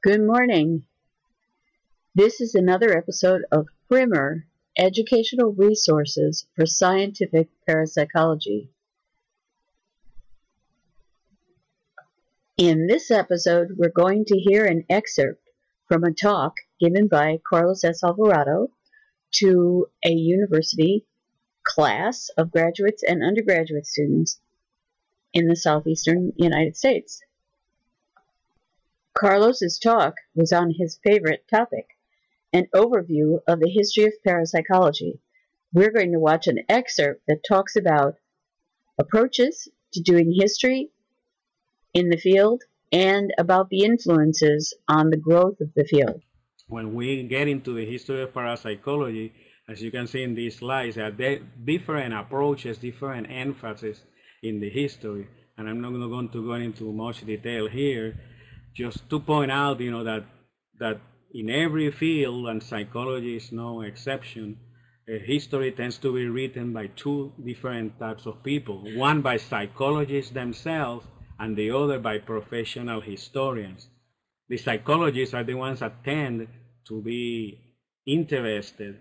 Good morning. This is another episode of Primer Educational Resources for Scientific Parapsychology. In this episode, we're going to hear an excerpt from a talk given by Carlos S. Alvarado to a university class of graduates and undergraduate students in the southeastern United States. Carlos's talk was on his favorite topic, an overview of the history of parapsychology. We're going to watch an excerpt that talks about approaches to doing history in the field and about the influences on the growth of the field. When we get into the history of parapsychology, as you can see in these slides, there are different approaches, different emphasis in the history. And I'm not going to go into much detail here, just to point out, you know, that that in every field, and psychology is no exception, uh, history tends to be written by two different types of people. One by psychologists themselves, and the other by professional historians. The psychologists are the ones that tend to be interested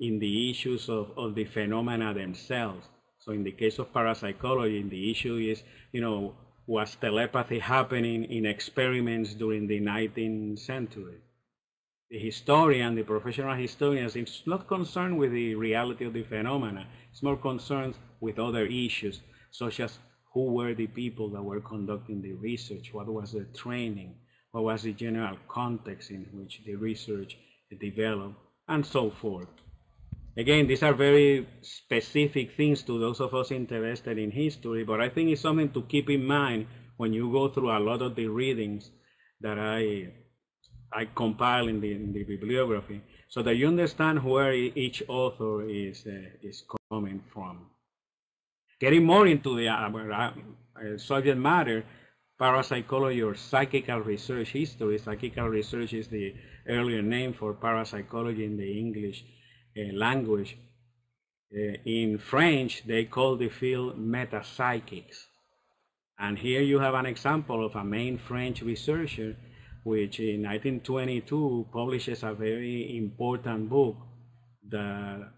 in the issues of, of the phenomena themselves. So in the case of parapsychology, the issue is, you know, was telepathy happening in experiments during the 19th century? The historian, the professional historian, is not concerned with the reality of the phenomena. It's more concerned with other issues, such as who were the people that were conducting the research, what was the training, what was the general context in which the research developed, and so forth. Again, these are very specific things to those of us interested in history, but I think it's something to keep in mind when you go through a lot of the readings that I I compile in the, in the bibliography, so that you understand where each author is uh, is coming from. Getting more into the uh, uh, subject matter, parapsychology or psychical research history. Psychical research is the earlier name for parapsychology in the English uh, language. Uh, in French, they call the field metapsychics. And here you have an example of a main French researcher which in 1922 publishes a very important book that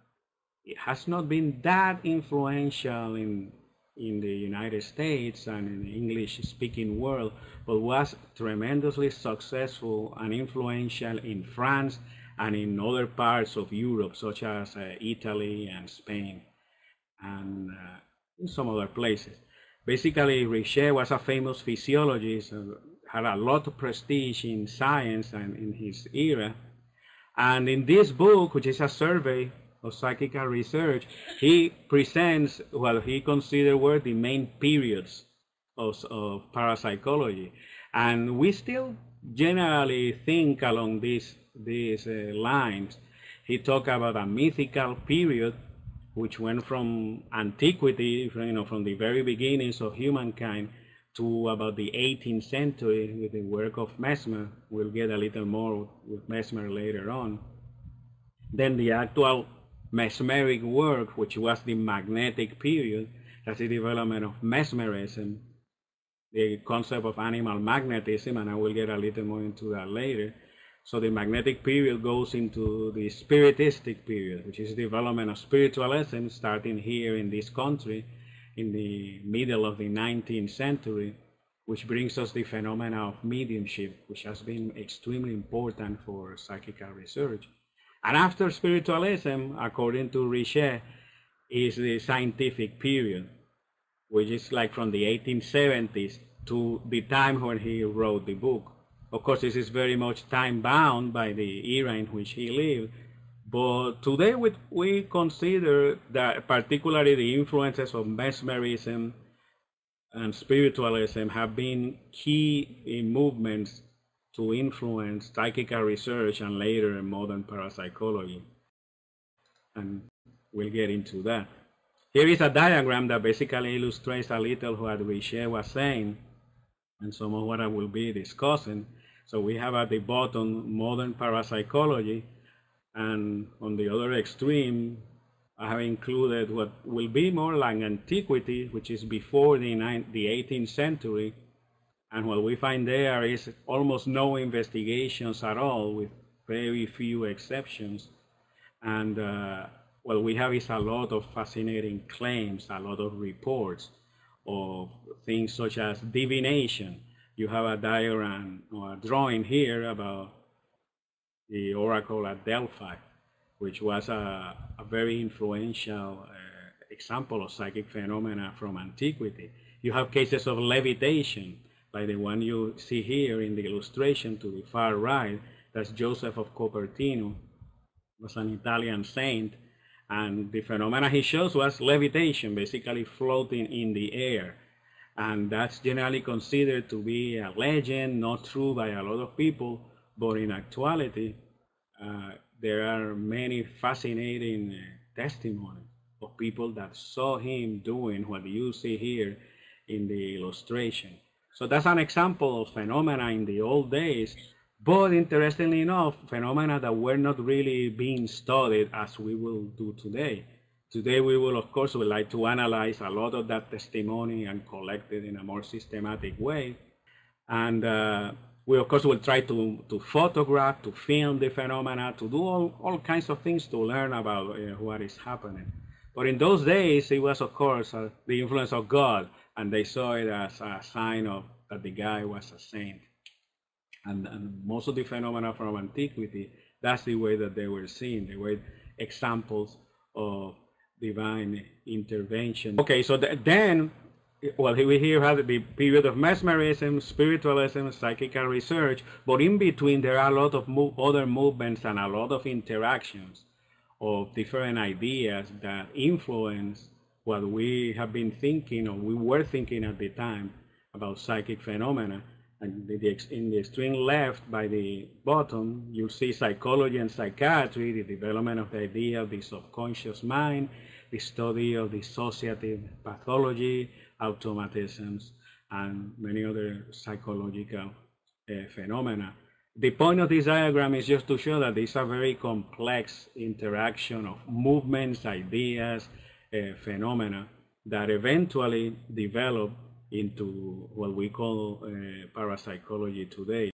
it has not been that influential in in the United States and in the English speaking world, but was tremendously successful and influential in France and in other parts of Europe, such as uh, Italy and Spain and uh, in some other places. Basically, Richet was a famous physiologist, uh, had a lot of prestige in science and in his era. And in this book, which is a survey of psychical research, he presents what he considered were the main periods of, of parapsychology. And we still generally think along these, these uh, lines. He talked about a mythical period which went from antiquity, you know, from the very beginnings of humankind to about the 18th century with the work of Mesmer. We'll get a little more with Mesmer later on. Then the actual mesmeric work, which was the magnetic period, that's the development of mesmerism, the concept of animal magnetism, and I will get a little more into that later. So the magnetic period goes into the spiritistic period, which is the development of spiritualism starting here in this country in the middle of the 19th century, which brings us the phenomena of mediumship, which has been extremely important for psychical research. And after spiritualism, according to Richet, is the scientific period, which is like from the 1870s to the time when he wrote the book. Of course, this is very much time bound by the era in which he lived, but today we, we consider that particularly the influences of mesmerism and spiritualism have been key in movements to influence psychical research and later modern parapsychology. And we'll get into that. Here is a diagram that basically illustrates a little what Richet was saying and some of what I will be discussing. So we have at the bottom modern parapsychology, and on the other extreme, I have included what will be more like antiquity, which is before the, the 18th century, And what we find there is almost no investigations at all, with very few exceptions. And uh, what we have is a lot of fascinating claims, a lot of reports of things such as divination. You have a diagram or a drawing here about the oracle at Delphi, which was a, a very influential uh, example of psychic phenomena from antiquity. You have cases of levitation, like the one you see here in the illustration to the far right. That's Joseph of Cupertino, was an Italian saint and the phenomena he shows was levitation, basically floating in the air. And that's generally considered to be a legend, not true by a lot of people, but in actuality, uh, there are many fascinating uh, testimonies of people that saw him doing what you see here in the illustration. So that's an example of phenomena in the old days but interestingly enough, phenomena that were not really being studied as we will do today. Today we will, of course, would like to analyze a lot of that testimony and collect it in a more systematic way. And uh, we, of course, will try to, to photograph, to film the phenomena, to do all, all kinds of things to learn about uh, what is happening. But in those days, it was, of course, uh, the influence of God, and they saw it as a sign of that the guy was a saint and, and most of the phenomena from antiquity, that's the way that they were seen. They were examples of divine intervention. Okay, so th then, well, we here have the period of mesmerism, spiritualism, psychical research, but in between there are a lot of other movements and a lot of interactions of different ideas that influence what we have been thinking or we were thinking at the time about psychic phenomena and the, in the extreme left by the bottom, you'll see psychology and psychiatry, the development of the idea of the subconscious mind, the study of dissociative pathology, automatisms, and many other psychological uh, phenomena. The point of this diagram is just to show that these are very complex interaction of movements, ideas, uh, phenomena that eventually develop into what we call uh, parapsychology today.